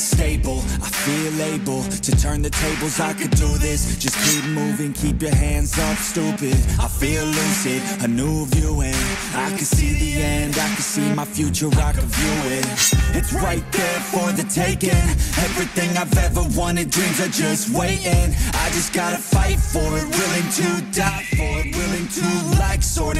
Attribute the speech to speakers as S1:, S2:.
S1: stable, I feel able to turn the tables. I could do this. Just keep moving, keep your hands up, stupid. I feel lucid, a new view, and I can see the end. I can see my future, I can view it. It's right there for the taking. Everything I've ever wanted, dreams are just waiting. I just gotta fight for it, willing to die for it, willing to like sorta.